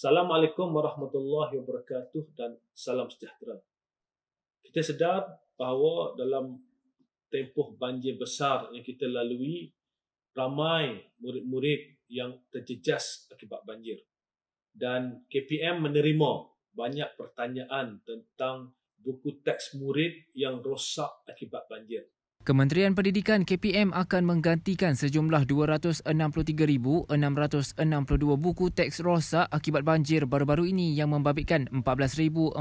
Assalamualaikum warahmatullahi wabarakatuh dan salam sejahtera. Kita sedar bahawa dalam tempoh banjir besar yang kita lalui, ramai murid-murid yang terjejas akibat banjir. Dan KPM menerima banyak pertanyaan tentang buku teks murid yang rosak akibat banjir. Kementerian Pendidikan KPM akan menggantikan sejumlah 263,662 buku teks rosak akibat banjir baru-baru ini yang membabitkan 14,422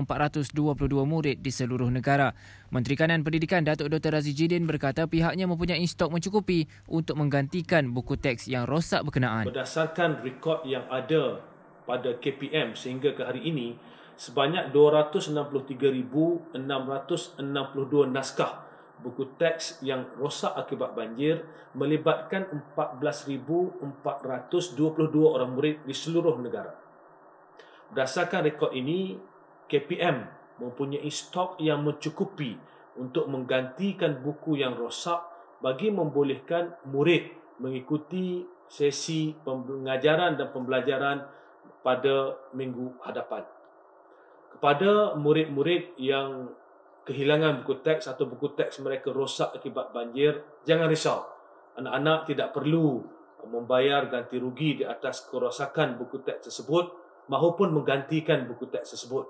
murid di seluruh negara. Menteri Kanan Pendidikan Datuk Dr. Razi Jidin berkata pihaknya mempunyai stok mencukupi untuk menggantikan buku teks yang rosak berkenaan. Berdasarkan rekod yang ada pada KPM sehingga ke hari ini, sebanyak 263,662 naskah buku teks yang rosak akibat banjir melibatkan 14,422 orang murid di seluruh negara. Berdasarkan rekod ini, KPM mempunyai stok yang mencukupi untuk menggantikan buku yang rosak bagi membolehkan murid mengikuti sesi pengajaran dan pembelajaran pada minggu hadapan. Kepada murid-murid yang kehilangan buku teks atau buku teks mereka rosak akibat banjir, jangan risau. Anak-anak tidak perlu membayar ganti rugi di atas kerosakan buku teks tersebut maupun menggantikan buku teks tersebut.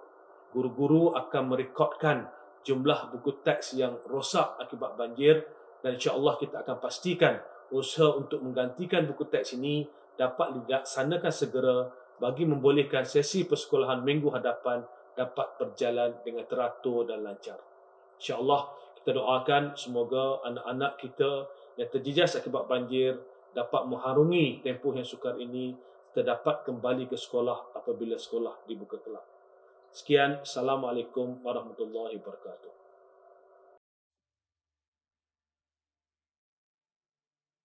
Guru-guru akan merekodkan jumlah buku teks yang rosak akibat banjir dan insya-Allah kita akan pastikan usaha untuk menggantikan buku teks ini dapat dilaksanakan segera bagi membolehkan sesi persekolahan minggu hadapan dapat berjalan dengan teratur dan lancar. InsyaAllah kita doakan semoga anak-anak kita yang terjejas akibat banjir dapat mengharungi tempoh yang sukar ini terdapat kembali ke sekolah apabila sekolah dibuka kelak. Sekian, Assalamualaikum warahmatullahi wabarakatuh.